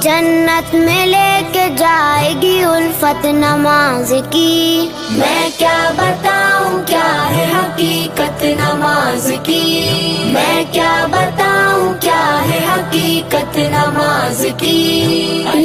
जन्नत में लेके जाएगी उल्फत नमाज़ की। मैं क्या बताऊँ, क्या है हकीकत नमाज़ की? मैं क्या बताऊँ, क्या है हकीकत नमाज़ की?